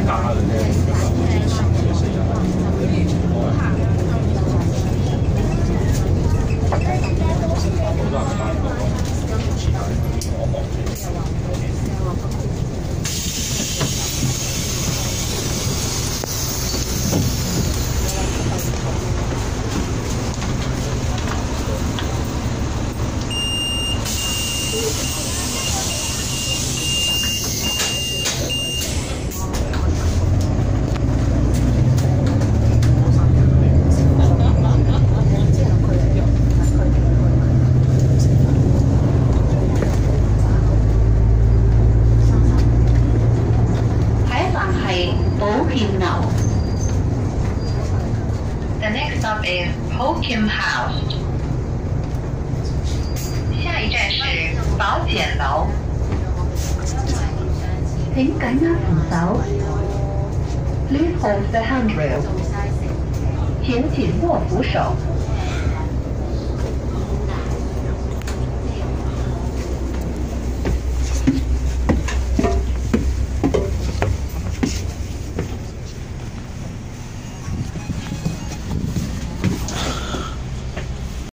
挺大的那。Po Kim now. The next stop is Po Kim House. 下一站是宝俭楼。请緊握扶手。Please hold the handrail. 请紧握扶手。